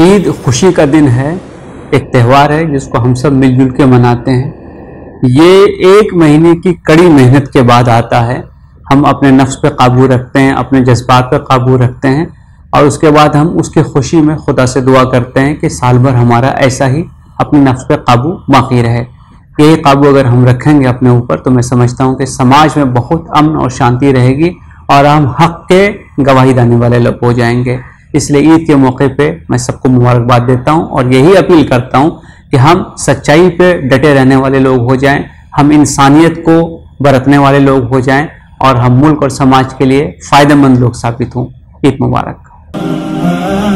ईद खुशी का दिन है, एक त्यौहार है जिसको हम सब मिलजुल के मनाते हैं। ये एक महीने की कड़ी मेहनत के बाद आता है। हम अपने नफ्स पे काबू रखते हैं, अपने जज्बात पे काबू रखते हैं और उसके बाद हम उसकी खुशी में खुदा से दुआ करते हैं कि साल भर हमारा ऐसा ही अपने नफ्स पे काबू बाकी रहे। यही काबू अगर हम रखेंगे अपने ऊपर तो मैं समझता हूँ कि समाज में बहुत अमन और शांति रहेगी और हम हक के गवाही देने वाले लोग हो जाएँगे। इसलिए ईद के मौके पे मैं सबको मुबारकबाद देता हूँ और यही अपील करता हूँ कि हम सच्चाई पे डटे रहने वाले लोग हो जाएँ, हम इंसानियत को बरतने वाले लोग हो जाएँ और हम मुल्क और समाज के लिए फ़ायदेमंद लोग साबित हों। ईद मुबारक।